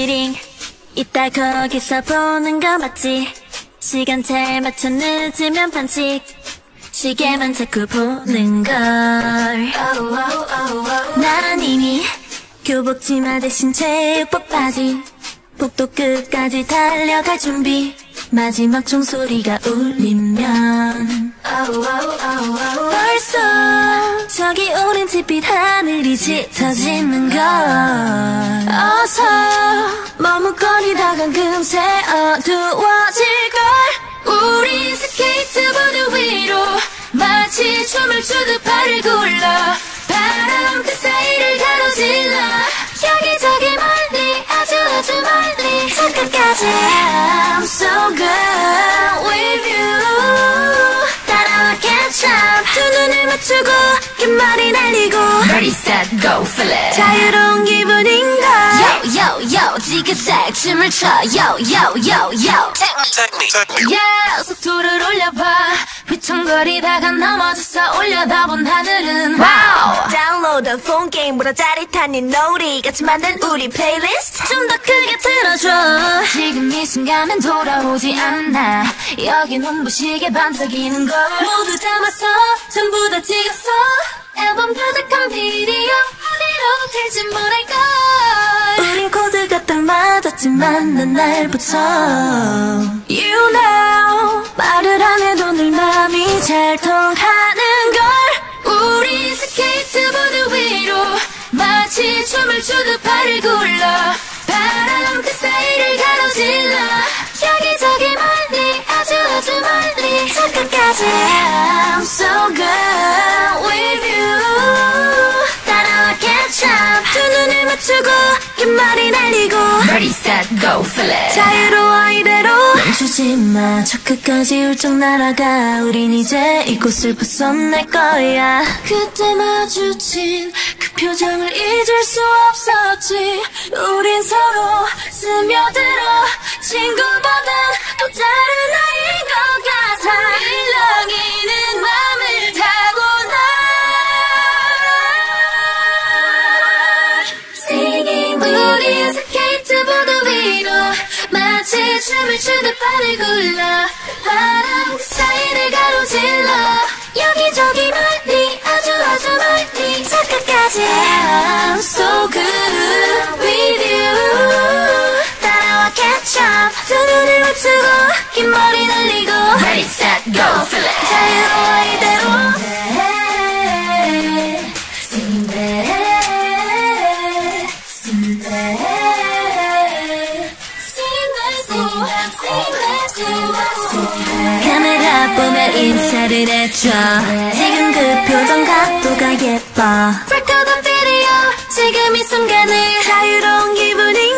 피링 이따 거기서 보는 거 맞지? 시간 잘 맞춰 늦으면 반칙. 시계만 자꾸 보는 걸. 난 이미 교복 치마 대신 체육복 바지. 복도 끝까지 달려갈 준비. 마지막 종소리가 울리면 벌써 저기 오렌지빛 하늘이 짙어지는 걸 어서 머뭇거리다간 금세 어두워질걸. 우린 스케이트보드 위로 마치 춤을 추듯 발을 굴러 바람 그 사이를 가 맞추고 긴 머리 날리고 Ready, set, go, feel it. 자유로운 기분인걸 Yo, yo, yo, 지그재그 춤을 춰. Yo, yo, yo, yo. Take me, take me. yeah, 속도를 올려봐 휘청거리다가 넘어져서 올려다본 하늘은 Wow. 다운로드 폰 게임보다 짜릿한 이 놀이 같이 만든 우리 플레이리스트 좀 더 크게 틀어줘 지금 이 순간은 돌아오지 않아 여기 눈부시게 반짝이는 걸 모두 담았어 전부 다 찍었어? 앨범 가득한 비디오 어디로 튈지 모를걸. 우린 코드가 딱 맞았지 만난 날부터 You know 말을 안 해도 늘 마음이 잘 통하는 걸. 우리 스케이트보드 위로 마치 춤을 추듯 발을 굴러 바람 그 사이를 가로질러 맞추고 긴 머리 날리고 Ready, set, go, feel it. 자유로워 이대로 멈추지 마. 저 끝까지 훌쩍 날아가. 우린 이제 이곳을 벗어날 거야. 그때 마주친 그 표정을 잊을 수 없었지. 마치 춤을 추듯 발을 굴러 바람 그 사이를 가로질러 여기저기 멀리 아주 아주 멀리 저 끝까지 I'm so good with you 따라와 catch up 두 눈을 맞추고 긴 머리 날리고 Ready, set, go, feel it. 자유로워 카메라 보며 인사를 해줘. 지금 그 표정 각도가 예뻐. Record on video 지금 이 순간을 자유로운 기분인걸